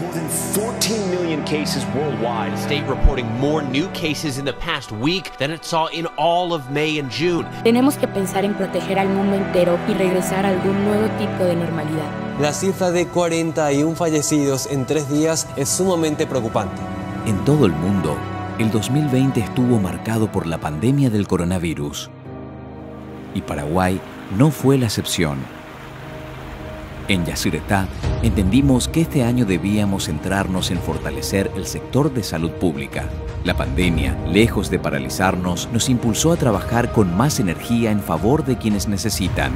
More than 14 million cases worldwide. State reporting more new cases in the past week than it saw in all of May and June. Tenemos que pensar en proteger al mundo entero y regresar a algún nuevo tipo de normalidad. La cifra de 41 fallecidos en tres días es sumamente preocupante. En todo el mundo, el 2020 estuvo marcado por la pandemia del coronavirus. Y Paraguay no fue la excepción. En Yacyretá entendimos que este año debíamos centrarnos en fortalecer el sector de salud pública. La pandemia, lejos de paralizarnos, nos impulsó a trabajar con más energía en favor de quienes necesitan.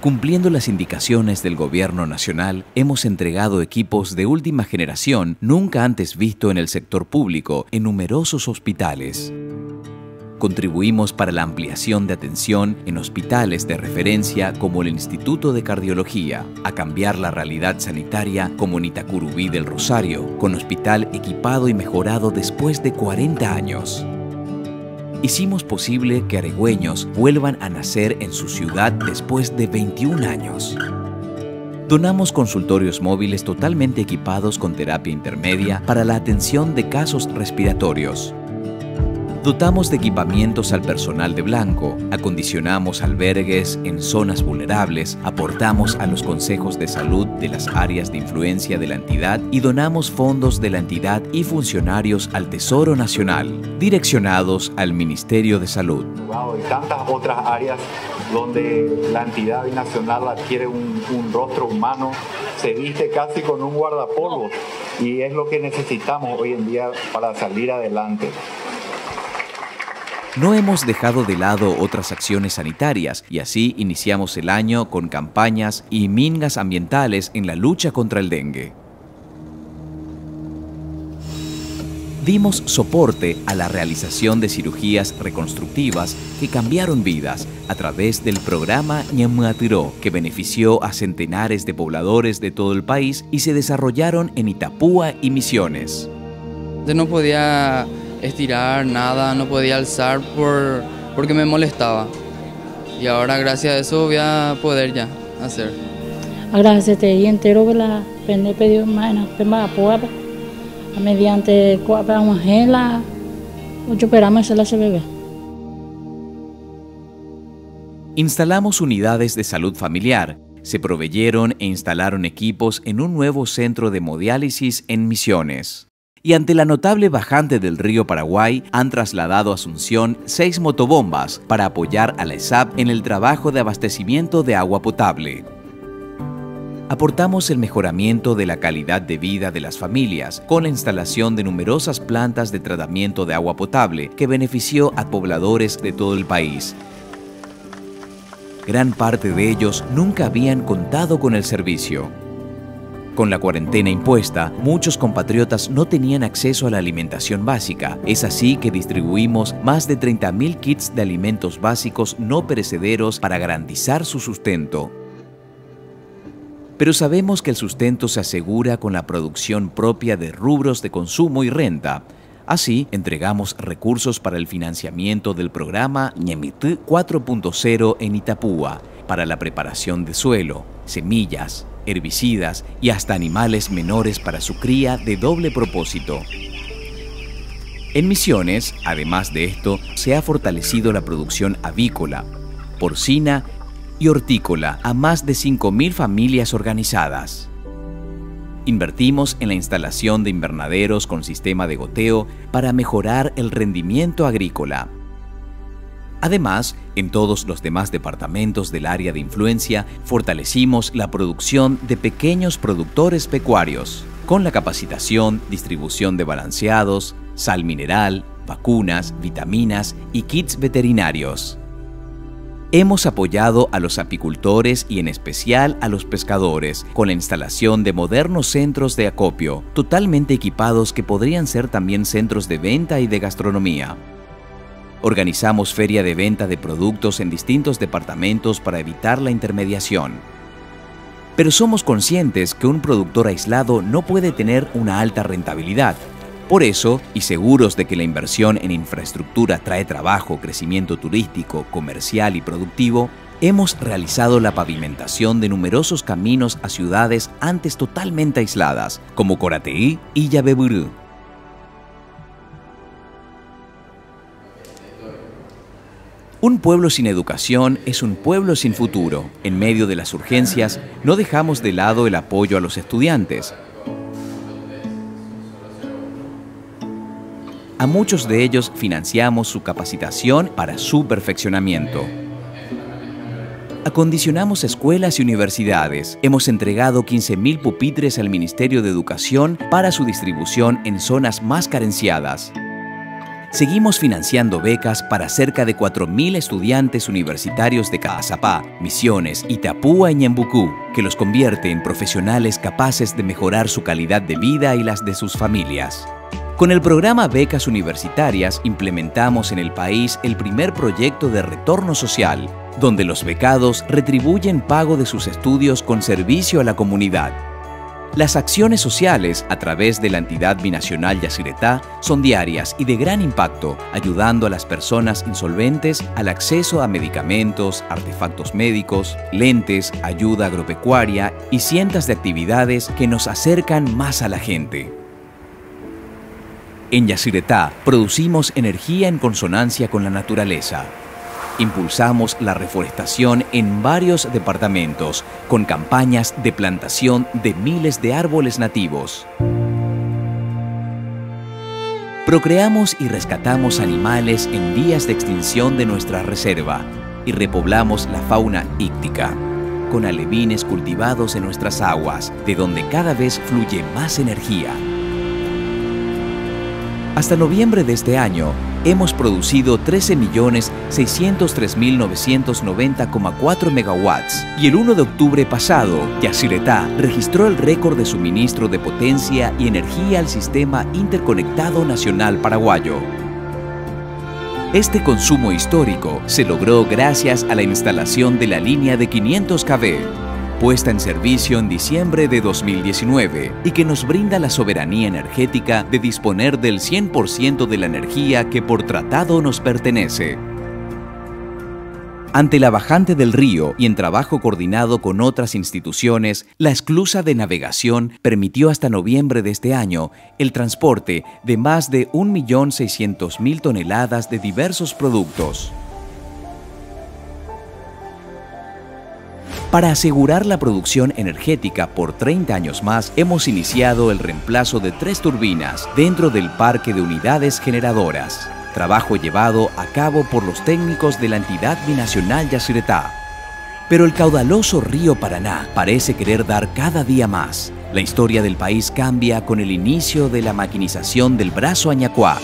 Cumpliendo las indicaciones del Gobierno Nacional, hemos entregado equipos de última generación nunca antes visto en el sector público en numerosos hospitales. Contribuimos para la ampliación de atención en hospitales de referencia como el Instituto de Cardiología, a cambiar la realidad sanitaria como en Itacurubí del Rosario, con hospital equipado y mejorado después de 40 años hicimos posible que aregüeños vuelvan a nacer en su ciudad después de 21 años. Donamos consultorios móviles totalmente equipados con terapia intermedia para la atención de casos respiratorios. Dotamos de equipamientos al personal de blanco, acondicionamos albergues en zonas vulnerables, aportamos a los consejos de salud de las áreas de influencia de la entidad y donamos fondos de la entidad y funcionarios al Tesoro Nacional, direccionados al Ministerio de Salud. Y tantas otras áreas donde la entidad binacional adquiere un, un rostro humano, se viste casi con un guardapolvo y es lo que necesitamos hoy en día para salir adelante. No hemos dejado de lado otras acciones sanitarias y así iniciamos el año con campañas y mingas ambientales en la lucha contra el dengue. Dimos soporte a la realización de cirugías reconstructivas que cambiaron vidas a través del programa Ñamatiró, que benefició a centenares de pobladores de todo el país y se desarrollaron en Itapúa y Misiones. Yo no podía estirar, nada, no podía alzar por, porque me molestaba. Y ahora gracias a eso voy a poder ya hacer. Agradecete y entero que la pende pedido más más poa mediante cuapa una gela ocho peramos la se bebé. Instalamos unidades de salud familiar. Se proveyeron e instalaron equipos en un nuevo centro de hemodiálisis en Misiones y ante la notable bajante del río Paraguay han trasladado a Asunción seis motobombas para apoyar a la ESAP en el trabajo de abastecimiento de agua potable. Aportamos el mejoramiento de la calidad de vida de las familias con la instalación de numerosas plantas de tratamiento de agua potable que benefició a pobladores de todo el país. Gran parte de ellos nunca habían contado con el servicio. Con la cuarentena impuesta, muchos compatriotas no tenían acceso a la alimentación básica. Es así que distribuimos más de 30.000 kits de alimentos básicos no perecederos para garantizar su sustento. Pero sabemos que el sustento se asegura con la producción propia de rubros de consumo y renta. Así, entregamos recursos para el financiamiento del programa Ñemit 4.0 en Itapúa, para la preparación de suelo, semillas, herbicidas y hasta animales menores para su cría de doble propósito. En Misiones, además de esto, se ha fortalecido la producción avícola, porcina y hortícola a más de 5.000 familias organizadas. Invertimos en la instalación de invernaderos con sistema de goteo para mejorar el rendimiento agrícola Además, en todos los demás departamentos del área de influencia fortalecimos la producción de pequeños productores pecuarios, con la capacitación, distribución de balanceados, sal mineral, vacunas, vitaminas y kits veterinarios. Hemos apoyado a los apicultores y en especial a los pescadores con la instalación de modernos centros de acopio, totalmente equipados que podrían ser también centros de venta y de gastronomía. Organizamos feria de venta de productos en distintos departamentos para evitar la intermediación. Pero somos conscientes que un productor aislado no puede tener una alta rentabilidad. Por eso, y seguros de que la inversión en infraestructura trae trabajo, crecimiento turístico, comercial y productivo, hemos realizado la pavimentación de numerosos caminos a ciudades antes totalmente aisladas, como Corateí y Yabeburú. Un pueblo sin educación es un pueblo sin futuro. En medio de las urgencias, no dejamos de lado el apoyo a los estudiantes. A muchos de ellos financiamos su capacitación para su perfeccionamiento. Acondicionamos escuelas y universidades. Hemos entregado 15.000 pupitres al Ministerio de Educación para su distribución en zonas más carenciadas. Seguimos financiando becas para cerca de 4.000 estudiantes universitarios de Caazapá, Misiones, Itapúa y Ñembucú, que los convierte en profesionales capaces de mejorar su calidad de vida y las de sus familias. Con el programa Becas Universitarias implementamos en el país el primer proyecto de retorno social, donde los becados retribuyen pago de sus estudios con servicio a la comunidad. Las acciones sociales a través de la entidad binacional Yacyretá son diarias y de gran impacto, ayudando a las personas insolventes al acceso a medicamentos, artefactos médicos, lentes, ayuda agropecuaria y cientos de actividades que nos acercan más a la gente. En Yacyretá producimos energía en consonancia con la naturaleza, Impulsamos la reforestación en varios departamentos con campañas de plantación de miles de árboles nativos. Procreamos y rescatamos animales en vías de extinción de nuestra reserva y repoblamos la fauna íctica con alevines cultivados en nuestras aguas, de donde cada vez fluye más energía. Hasta noviembre de este año, hemos producido 13.603.990,4 megawatts y el 1 de octubre pasado, Yacyretá registró el récord de suministro de potencia y energía al Sistema Interconectado Nacional Paraguayo. Este consumo histórico se logró gracias a la instalación de la línea de 500 kV, puesta en servicio en diciembre de 2019 y que nos brinda la soberanía energética de disponer del 100% de la energía que por tratado nos pertenece. Ante la bajante del río y en trabajo coordinado con otras instituciones, la esclusa de navegación permitió hasta noviembre de este año el transporte de más de 1.600.000 toneladas de diversos productos. Para asegurar la producción energética por 30 años más, hemos iniciado el reemplazo de tres turbinas dentro del parque de unidades generadoras, trabajo llevado a cabo por los técnicos de la entidad binacional Yacyretá. Pero el caudaloso río Paraná parece querer dar cada día más. La historia del país cambia con el inicio de la maquinización del brazo Añacuá,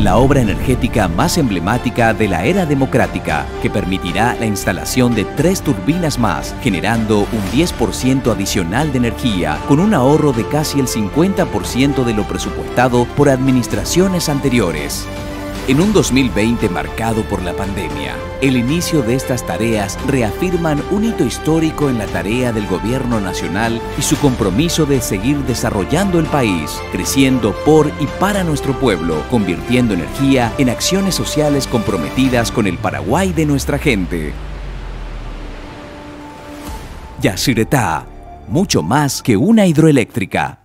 la obra energética más emblemática de la era democrática, que permitirá la instalación de tres turbinas más, generando un 10% adicional de energía, con un ahorro de casi el 50% de lo presupuestado por administraciones anteriores. En un 2020 marcado por la pandemia, el inicio de estas tareas reafirman un hito histórico en la tarea del gobierno nacional y su compromiso de seguir desarrollando el país, creciendo por y para nuestro pueblo, convirtiendo energía en acciones sociales comprometidas con el Paraguay de nuestra gente. Yacyretá, mucho más que una hidroeléctrica.